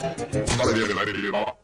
誰でやれば